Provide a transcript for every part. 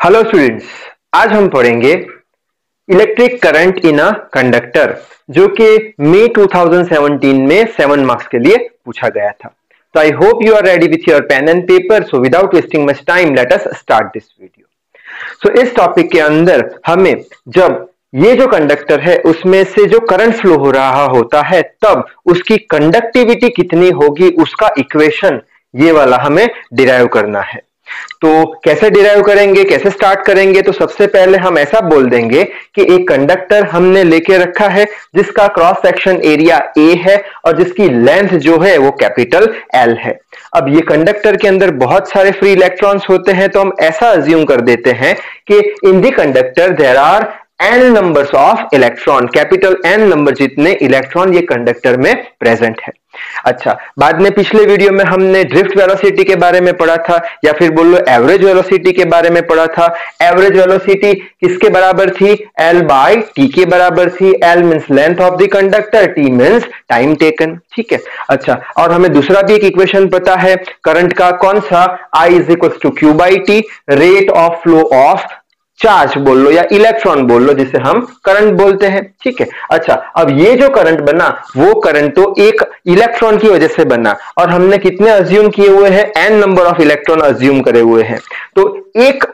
Hello students आज हम पढ़ेंगे electric current in a conductor जो कि मई 2017 में सेवन मार्क्स के लिए पूछा गया था। तो I hope you are ready with your pen and paper so without wasting much time let us start this video so इस टॉपिक के अंदर हमें जब ये जो कंडक्टर है, उसमें से जो करंट फ्लो हो रहा होता है, तब उसकी कंडक्टिविटी कितनी होगी, उसका इक्वेशन ये वाला हमें डिराइव करना है। तो कैसे डिराइव करेंगे, कैसे स्टार्ट करेंगे तो सबसे पहले हम ऐसा बोल देंगे कि एक कंडक्टर हमने लेके रखा है, जिसका क्रॉस सेक्शन एरिया ए है और जिसकी लेंथ जो है वो कैपिटल एल है। अब ये कंडक्टर के अंदर बहुत सारे फ्री इलेक्ट्रॉन्स होते हैं तो हम ऐसा अज्यूम कर देते हैं कि in the conductor there are N numbers of electron capital N number जितने इलेक्ट्रॉन ये कंडक्टर में प्रेजेंट है। अच्छा बाद में पिछले वीडियो में हमने ड्रिफ्ट वेलोसिटी के बारे में पढ़ा था, या फिर बोल एवरेज वेलोसिटी के बारे में पढ़ा था। एवरेज वेलोसिटी किसके बराबर थी? एल बाय टी के बराबर थी। L means length of the conductor T means time taken ठीक है? अच्छा और हमें दूसरा भी एक इक्वेशन पता है करंट का कौन सा? I is equal to Q by T rate of flow of charge बोल लो या इलेक्ट्रॉन बोल लो, जिसे हम करंट बोलते हैं, ठीक है? अच्छा अब ये जो करंट बना, वो करंट तो एक इलेक्ट्रॉन की वजह से बना, और हमने कितने अज्यूम किए हुए हैं? N number of electron assume करे हुए हैं। तो एक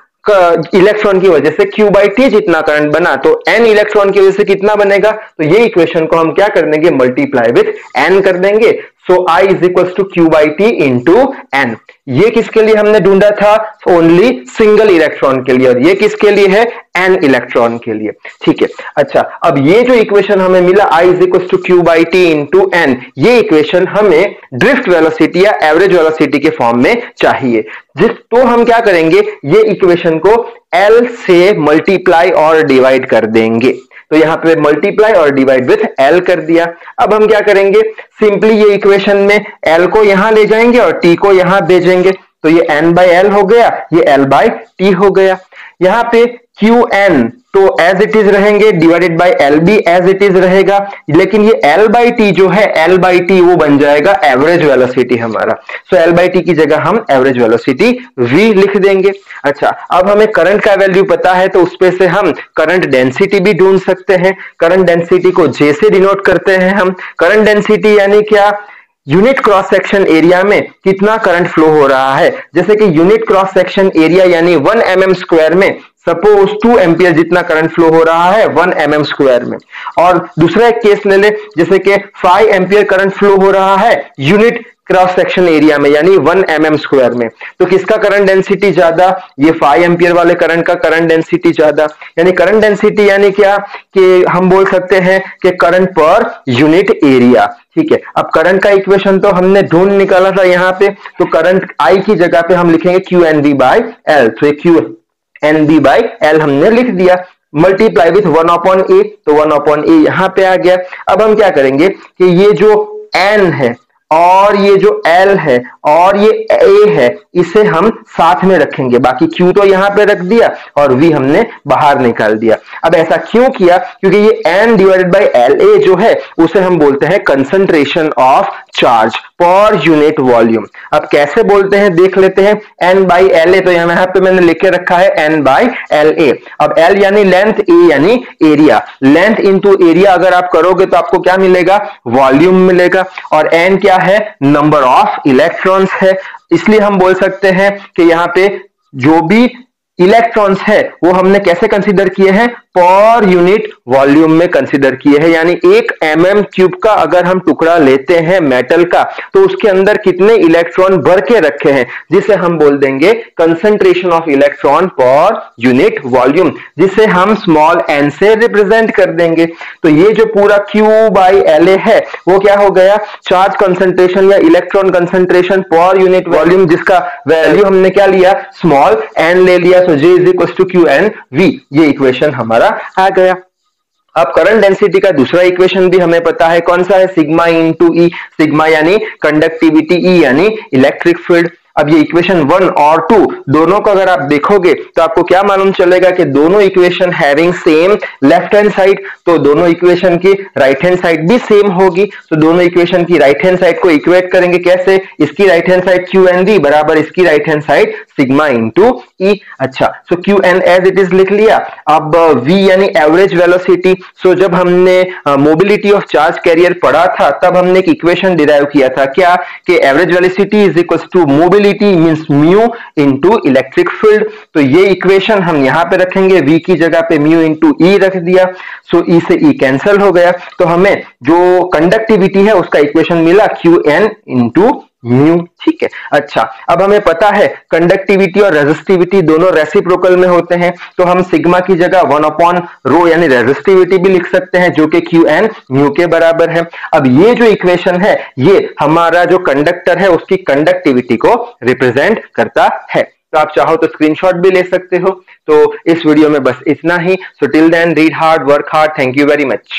इलेक्ट्रॉन की वजह से क्यू बाई टी जितना करंट बना तो एन इलेक्ट्रॉन की वजह से कितना बनेगा? तो ये इक्वेशन को हम क्या कर देंगे? मल्टीप्लाई विथ एन कर देंगे। So I is equal to Q by T into N ये किसके लिए हमने ढूंढा था? ओनली सिंगल इलेक्ट्रॉन के लिए। और ये किसके लिए है? एन इलेक्ट्रॉन के लिए। ठीक है। अच्छा अब ये जो इक्वेशन हमें मिला I is equal to Q by T into N ये इक्वेशन हमें ड्रिफ्ट वेलोसिटी या एवरेज वेलोसिटी के फॉर्म में चाहिए। जिस तो हम क्या करेंगे? ये इक्वेशन को एल से मल्टीप्लाई और डिवाइड कर देंगे। तो यहाँ पे मल्टीप्लाई और डिवाइड विथ एल कर दिया। अब हम क्या करेंगे? सिंपली ये इक्वेशन में एल को यहाँ ले जाएँगे और टी को यहाँ भेजेंगे तो ये एन बाय एल हो गया, ये एल बाय टी हो गया। यहाँ पे क्यू एन तो एज इट इज़ रहेंगे divided by L B as it is रहेगा। लेकिन ये एल बाई टी जो है एल बाई टी वो बन जाएगा एवरेज वेलोसिटी हमारा। सो एल बाई टी की जगह हम एवरेज वेलोसिटी वी लिख देंगे। अच्छा अब हमें करंट का वैल्यू पता है तो उस पे से हम करंट डेंसिटी भी ढूंढ सकते हैं। करंट डेंसिटी को जे से डिनोट करते हैं हम। करंट डेंसिटी यानी क्या? यूनिट क्रॉस सेक्शन एरिया में कितना करंट फ्लो हो रहा है? जैसे कि यूनिट क्रॉस सेक्शन एरिया यानी वन एम एम स्क्वायर में सपोज़ टू एम्पियर जितना करंट फ्लो हो रहा है वन एम एम स्क्वायर में। और दूसरा एक केस ले ले, जैसे कि फाइव एम्पियर करंट फ्लो हो रहा है, यूनिट क्रॉस सेक्शन एरिया में, यानी वन एम एम स्क्वायर में। तो किसका करंट डेंसिटी ज़्यादा? ये फाइव एम्पियर वाले करंट का करंट डेंसिटी ज़्यादा। यानी करंट डेंसिटी यानी क्या? कि हम बोल सकते हैं कि करंट पर यूनिट एरिया ठीक है? अब करंट का इक्वेशन तो हमने ढूंढ निकाला था यहाँ पे। तो करंट आई की जगह पे हम लिखेंगे Q N B by L तो Q N B by L हमने लिख दिया। Multiply with one upon A तो वन अपॉन ए यहाँ पे आ गया। अब हम क्या करेंगे कि ये जो एन है और ये जो L है, और ये A है, इसे हम साथ में रखेंगे। बाकी Q तो यहाँ पे रख दिया और V हमने बाहर निकाल दिया। अब ऐसा क्यों किया? क्योंकि ये N divided by L A जो है, उसे हम बोलते हैं concentration of charge per unit volume अब कैसे बोलते हैं? देख लेते हैं। एन बाई एल ए तो यहाँ पे मैंने लिख रखा है एन बाई एल ए अब एल यानी लेंथ ए यानी एरिया लेंथ इंटू एरिया अगर आप करोगे तो आपको क्या मिलेगा? वॉल्यूम मिलेगा। और एन क्या है? नंबर ऑफ़ इलेक्ट्रॉन्स है। इसलिए हम बोल सकते हैं कि यहाँ पे जो भी इलेक्ट्रॉन्स है, वो हमने कैसे कंसीडर किए हैं? पर यूनिट वॉल्यूम में कंसिडर किए हैं, यानी एक एम एम क्यूब का अगर हम टुकड़ा लेते हैं मेटल का तो उसके अंदर कितने इलेक्ट्रॉन भर के रखे हैं, जिसे हम बोल देंगे concentration of electron per unit volume जिसे हम स्मॉल एन से रिप्रेजेंट कर देंगे। तो ये जो पूरा क्यू बाई एल ए है, वो क्या हो गया? चार्ज कंसेंट्रेशन या electron concentration per unit volume जिसका वैल्यू हमने क्या लिया? स्मॉल एन ले लिया तो J is equal to Q N V ये इक्वेशन हमारा आ गया। अब करंट डेंसिटी का दूसरा इक्वेशन भी हमें पता है, कौन सा है? Sigma into E sigma यानी कंडक्टिविटी ई यानी इलेक्ट्रिक फ़ील्ड अब ये इक्वेशन वन और टू दोनों को अगर आप देखोगे तो आपको क्या मालूम चलेगा कि दोनों equation having same left hand side तो दोनों इक्वेशन की राइट हैंड साइड भी सेम होगी। तो दोनों इक्वेशन की राइट हैंड साइड को इक्वेट करेंगे कैसे? इसकी right hand side Q N V बराबर इसकी right hand side sigma into E अच्छा so Q N as it is लिख लिया, अब वी यानी एवरेज वेलोसिटी सो जब हमने मोबिलिटी ऑफ़ चार्ज कैरियर पढ़ा था, तब हमने एक इक्वेशन डिराइव किया था। क्या? कि average velocity is equal to mobility means mu into electric field. तो ये इक्वेशन हम यहाँ पे रखेंगे। वी की जगह पे म्यू इंटू ई रख दिया। सो ई से ई कैंसिल हो गया। तो हमें जो कंडक्टिविटी है, उसका इक्वेशन मिला क्यू एन इंटू म्यू ठीक है। अच्छा अब हमें पता है कंडक्टिविटी और रेजिस्टिविटी दोनों रेसिप्रोकल में होते हैं तो हम सिग्मा की जगह वन अपॉन रो यानी रेजिस्टिविटी भी लिख सकते हैं, जो कि क्यू एन म्यू के बराबर है। अब ये जो इक्वेशन है, ये हमारा जो कंडक्टर है, उसकी कंडक्टिविटी को रिप्रेजेंट करता है। तो आप चाहो तो स्क्रीनशॉट भी ले सकते हो। तो इस वीडियो में बस इतना ही। So till then read hard work hard thank you very much